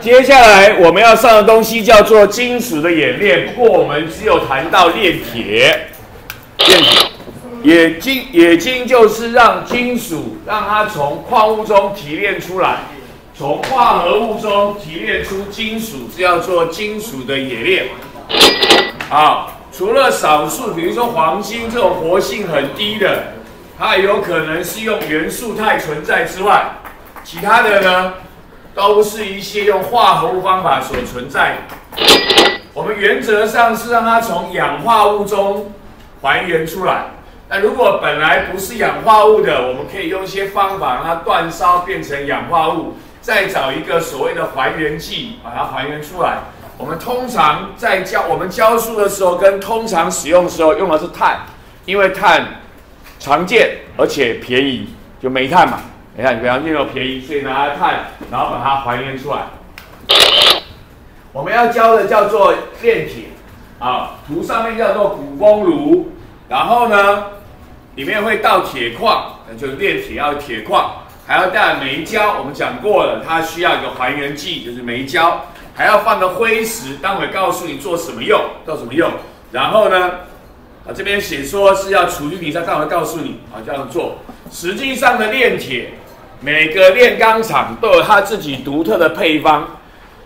接下来我们要上的东西叫做金属的演练，不过我们只有谈到炼铁，炼铁，冶金冶金就是让金属让它从矿物中提炼出来，从化合物中提炼出金属，是要做金属的冶炼。好，除了少数，比如说黄金这种活性很低的，它有可能是用元素态存在之外，其他的呢？都是一些用化合物方法所存在。我们原则上是让它从氧化物中还原出来。那如果本来不是氧化物的，我们可以用一些方法让它断烧变成氧化物，再找一个所谓的还原剂把它还原出来。我们通常在教我们教书的时候，跟通常使用的时候用的是碳，因为碳常见而且便宜，就煤炭嘛。你看，比方又便宜，所以拿来看，然后把它还原出来。我们要教的叫做炼铁啊，图上面叫做鼓风炉，然后呢，里面会倒铁矿，那就是炼铁要铁矿，还要带煤胶。我们讲过了，它需要一个还原剂，就是煤胶，还要放个灰石，待会告诉你做什么用，做什么用。然后呢，啊这边写说是要除去底下，待会告诉你啊这样做。实际上的炼铁。每个炼钢厂都有它自己独特的配方，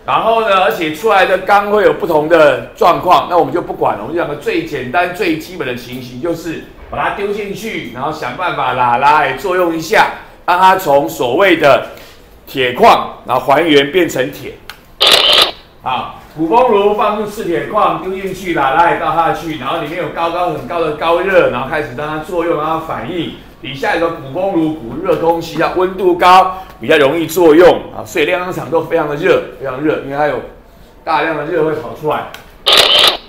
然后呢，而且出来的钢会有不同的状况，那我们就不管了。我们讲个最简单、最基本的情形，就是把它丢进去，然后想办法拉拉来作用一下，让它从所谓的铁矿，然后还原变成铁。好，鼓风炉放入赤铁矿，丢进去，拉拉到它去，然后里面有高高很高的高热，然后开始让它作用，让它反应。底下有个鼓风炉，鼓热空气，要温度高，比较容易作用啊，所以炼钢厂都非常的热，非常热，因为它有大量的热会跑出来。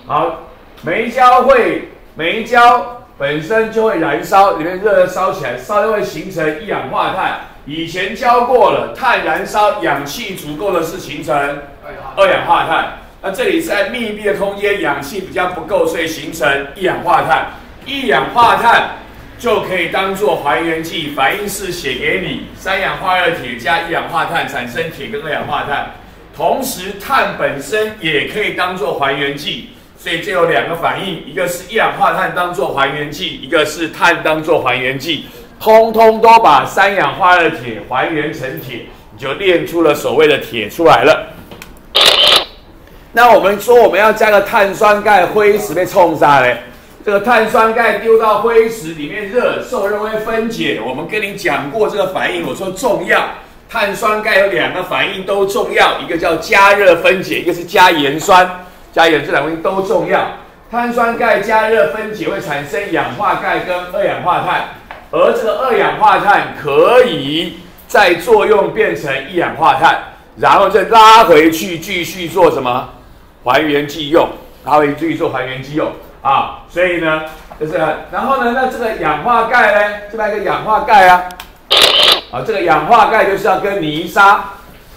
好，煤焦会，煤焦本身就会燃烧，里面热热烧起来，烧就会形成一氧化碳。以前教过了，碳燃烧，氧气足够的是形成二氧化碳。那这里在密闭的空间，氧气比较不够，所以形成一氧化碳。一氧化碳。就可以当做还原剂，反应式写给你：三氧化二铁加一氧化碳产生铁跟二氧化碳。同时，碳本身也可以当做还原剂，所以这有两个反应：一个是一氧化碳当做还原剂，一个是碳当做还原剂。通通都把三氧化二铁还原成铁，你就炼出了所谓的铁出来了。那我们说我们要加个碳酸钙灰石被冲杀嘞？这个碳酸钙丢到灰石里面热，受热会分解。我们跟你讲过这个反应，我说重要。碳酸钙有两个反应都重要，一个叫加热分解，一个是加盐酸。加盐这两个东西都重要。碳酸钙加热分解会产生氧化钙跟二氧化碳，而这个二氧化碳可以再作用变成一氧化碳，然后再拉回去继续做什么还原剂用，拉回去继续做还原剂用。啊，所以呢，就是，然后呢，那这个氧化钙呢，这边一个氧化钙啊，啊，这个氧化钙就是要跟泥沙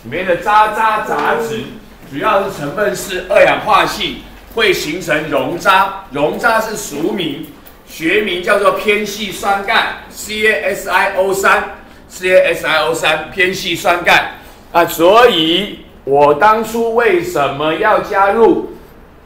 里面的渣渣杂质，主要是成分是二氧化系，会形成溶渣，溶渣是俗名，学名叫做偏系酸钙，CaSiO 三，CaSiO 三偏系酸钙啊，所以我当初为什么要加入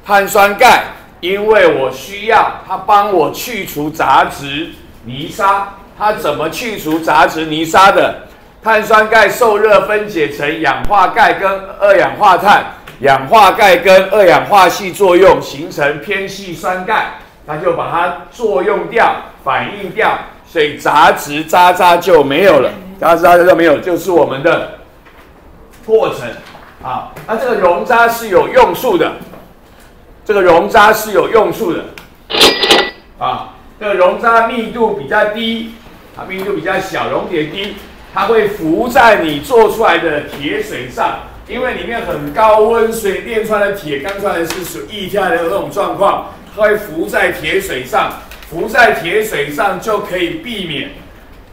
碳酸钙？因为我需要它帮我去除杂质泥沙，它怎么去除杂质泥沙的？碳酸钙受热分解成氧化钙跟二氧化碳，氧化钙跟二氧化系作用形成偏系酸钙，它就把它作用掉，反应掉，所以杂质渣渣就没有了，杂质渣渣就没有，就是我们的过程啊。那这个溶渣是有用处的。这个溶渣是有用处的，啊，这个溶渣密度比较低，它密度比较小，熔点低，它会浮在你做出来的铁水上，因为里面很高温，所以炼出来的铁刚出来是属液态的那种状况，它会浮在铁水上，浮在铁水上就可以避免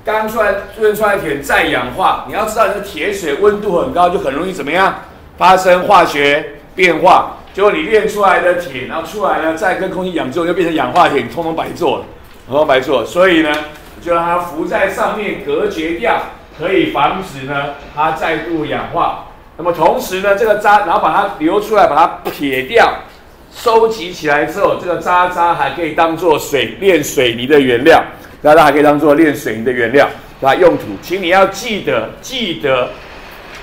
刚出来炼出来的铁再氧化。你要知道，这铁水温度很高，就很容易怎么样发生化学变化。结果你炼出来的铁，然后出来呢，再跟空气氧之后，又变成氧化铁，通通白做了，通通白做。所以呢，就让它浮在上面，隔绝掉，可以防止呢它再度氧化。那么同时呢，这个渣，然后把它流出来，把它撇掉，收集起来之后，这个渣渣还可以当做水炼水泥的原料，渣渣还可以当做炼水泥的原料，它用途，请你要记得，记得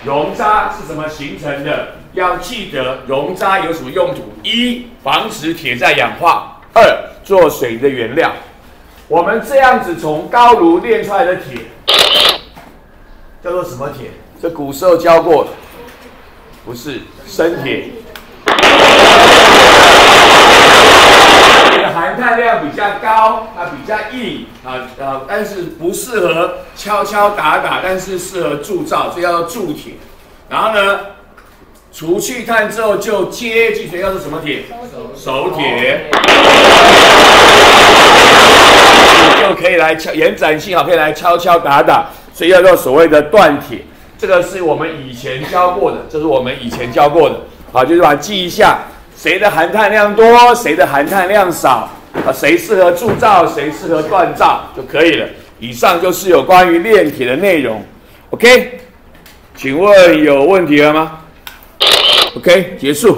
熔渣是怎么形成的，要记得熔渣有什么用途：一，防止铁在氧化；二，做水的原料。我们这样子从高炉炼出来的铁，叫做什么铁？这古时候教过的，不是生铁。含碳量比较高，它比较硬啊啊，但是不适合敲敲打打，但是适合铸造，这叫做铸铁。然后呢，除去碳之后就接进去，要是什么铁？手铁。就可以来敲，延展性好，可以来敲敲打打，所以要做所谓的锻铁。这个是我们以前教过的，这是我们以前教过的，好，就是把它记一下，谁的含碳量多，谁的含碳量少，啊，谁适合铸造，谁适合锻造就可以了。以上就是有关于炼铁的内容，OK？请问有问题了吗？OK，结束。